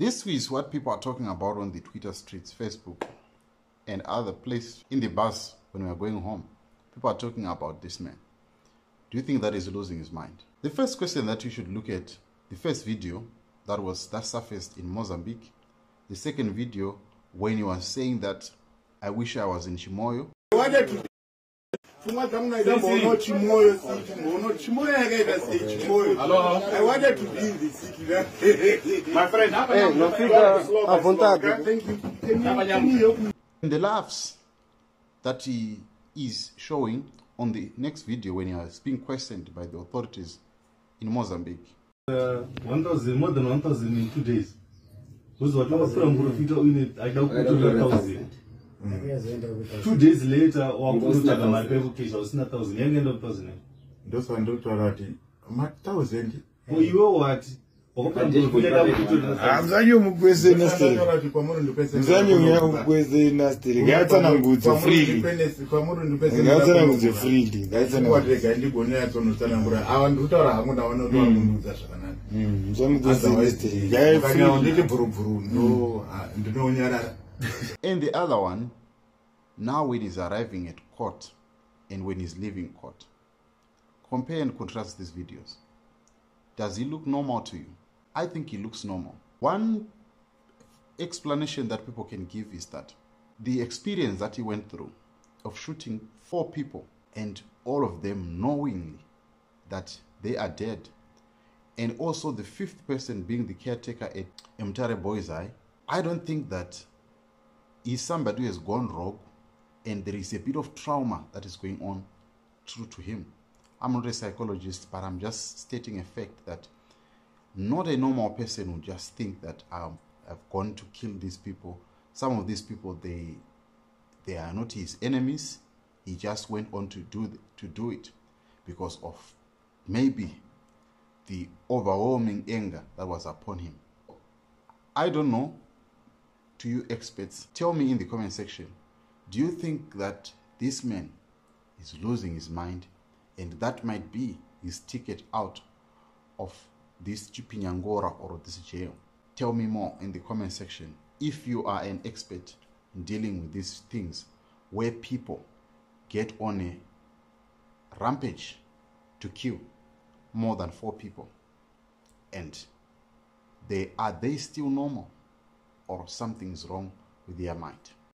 This is what people are talking about on the Twitter streets, Facebook, and other places. In the bus when we are going home, people are talking about this man. Do you think that is losing his mind? The first question that you should look at, the first video that was that surfaced in Mozambique, the second video when he was saying that I wish I was in Chimoio. Pfungwa dzangu naita mbono chimoyo city mbono chimoyo yakaita sei chimoyo. I wanted to be in the city my friend nofika à vontade. the laughs that he is showing on the next video when he was being questioned by the authorities in Mozambique. 1000 more than 1000 in two days. Kuzwa takafura muprofita uine aida kutora 1000 Mm. two days later wakundotsvaga mari pekukisha usina thousand. Yaingaenda kutousand ndosaka ndotaura kuti mathousand iwe wati hanzanyomupwesenasterinzanyoya mupwesenasteri ngaitsanangudze friidingaitsanangudze friidi ngaitsanangudze ndigoneyatsanotsanangura ava ndikutaura hangu navanotovakunudza zvakanaka. Mm, Ndinounyarara And the other one, now when he's arriving at court and when he's leaving court, compare and contrast these videos. Does he look normal to you? I think he looks normal. One explanation that people can give is that the experience that he went through of shooting four people and all of them knowingly that they are dead and also the fifth person being the caretaker at Mutare Boys Eye, I don't think that is somebody who has gone rogue and there is a bit of trauma that is going on through to him. I'm not a psychologist, but I'm just stating a fact that not a normal person would just think that um, I've gone to kill these people. Some of these people, they they are not his enemies. He just went on to do to do it because of maybe the overwhelming anger that was upon him. I don't know to you experts, tell me in the comment section do you think that this man is losing his mind and that might be his ticket out of this Chipinyangora or this jail? Tell me more in the comment section if you are an expert in dealing with these things where people get on a rampage to kill more than four people and they are they still normal or something's wrong with their mind.